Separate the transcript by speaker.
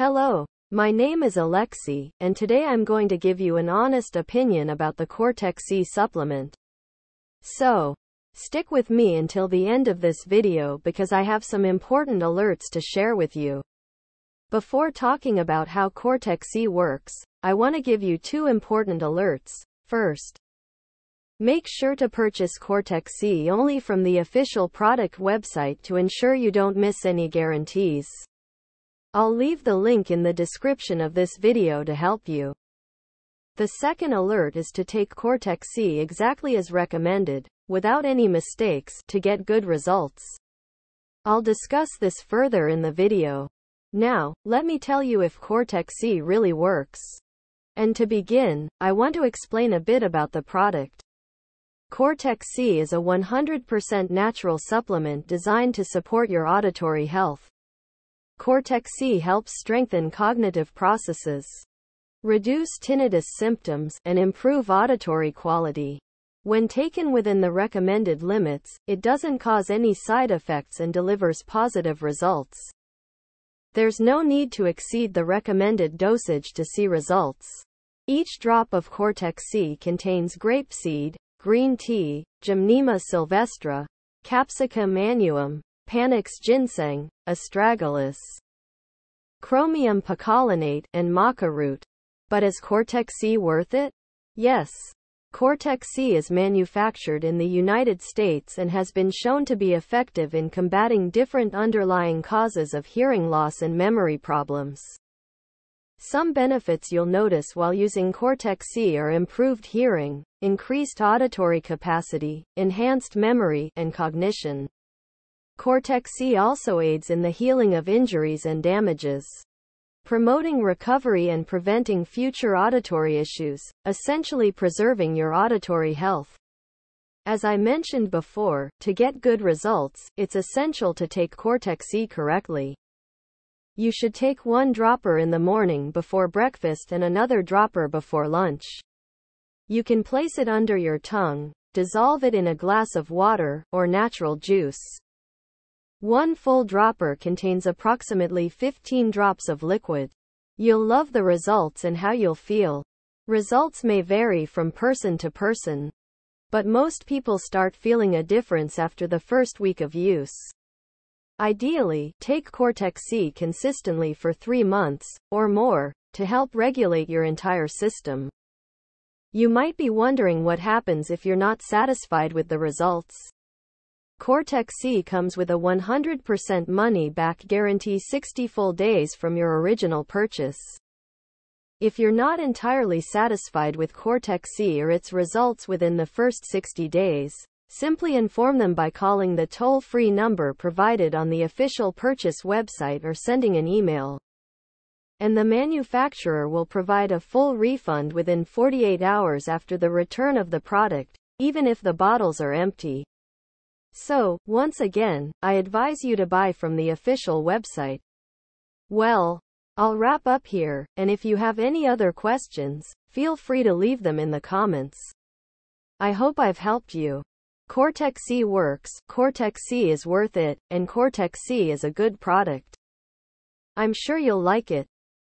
Speaker 1: Hello, my name is Alexi, and today I'm going to give you an honest opinion about the Cortexi supplement. So, stick with me until the end of this video because I have some important alerts to share with you. Before talking about how Cortexi works, I want to give you two important alerts. First, make sure to purchase Cortexi only from the official product website to ensure you don't miss any guarantees. I'll leave the link in the description of this video to help you. The second alert is to take Cortexi exactly as recommended, without any mistakes, to get good results. I'll discuss this further in the video. Now, let me tell you if Cortexi really works. And to begin, I want to explain a bit about the product. Cortexi is a 100% natural supplement designed to support your auditory health. Cortexi helps strengthen cognitive processes, reduce tinnitus symptoms, and improve auditory quality. When taken within the recommended limits, it doesn't cause any side effects and delivers positive results. There's no need to exceed the recommended dosage to see results. Each drop of Cortexi contains grapeseed, green tea, Gymnema sylvestre, Capsicum annuum, Panax ginseng, astragalus, chromium picolinate, and maca root. But is Cortexi worth it? Yes. Cortexi is manufactured in the United States and has been shown to be effective in combating different underlying causes of hearing loss and memory problems. Some benefits you'll notice while using Cortexi are improved hearing, increased auditory capacity, enhanced memory, and cognition. Cortexi also aids in the healing of injuries and damages, promoting recovery and preventing future auditory issues, essentially preserving your auditory health. As I mentioned before, to get good results, it's essential to take Cortexi correctly. You should take one dropper in the morning before breakfast and another dropper before lunch. You can place it under your tongue, dissolve it in a glass of water, or natural juice. One full dropper contains approximately 15 drops of liquid. You'll love the results and how you'll feel. Results may vary from person to person, but most people start feeling a difference after the first week of use. Ideally, take Cortexi consistently for three months, or more, to help regulate your entire system. You might be wondering what happens if you're not satisfied with the results. Cortexi comes with a 100% money-back guarantee 60 full days from your original purchase. If you're not entirely satisfied with Cortexi or its results within the first 60 days, simply inform them by calling the toll-free number provided on the official purchase website or sending an email. And the manufacturer will provide a full refund within 48 hours after the return of the product, even if the bottles are empty. So, once again, I advise you to buy from the official website. Well, I'll wrap up here, and if you have any other questions, feel free to leave them in the comments. I hope I've helped you. Cortexi works, Cortexi is worth it, and Cortexi is a good product. I'm sure you'll like it.